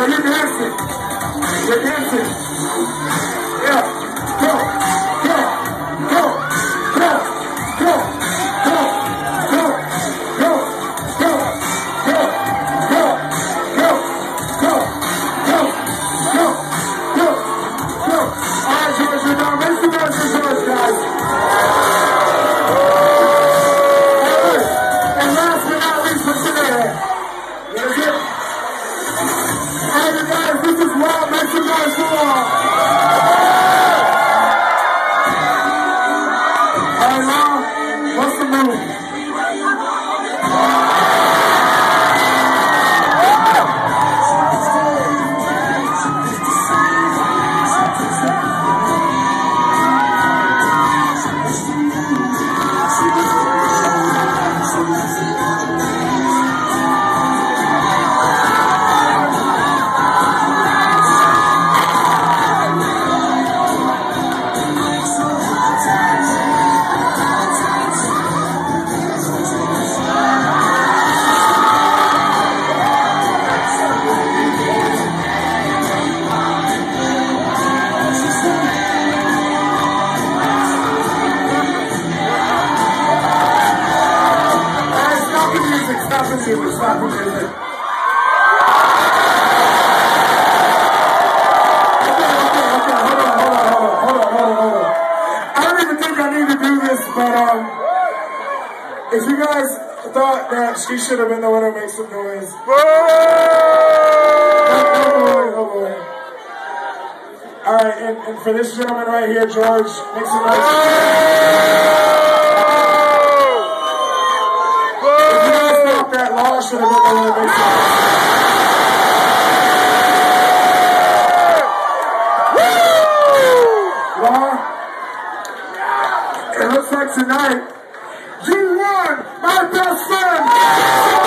Let me dance it. Let me it. Amen. Need to do this, but um, if you guys thought that she should have been the winner, make some noise. Oh boy, oh boy. All right, and, and for this gentleman right here, George, make some noise. If you guys it looks like tonight you won my best friend.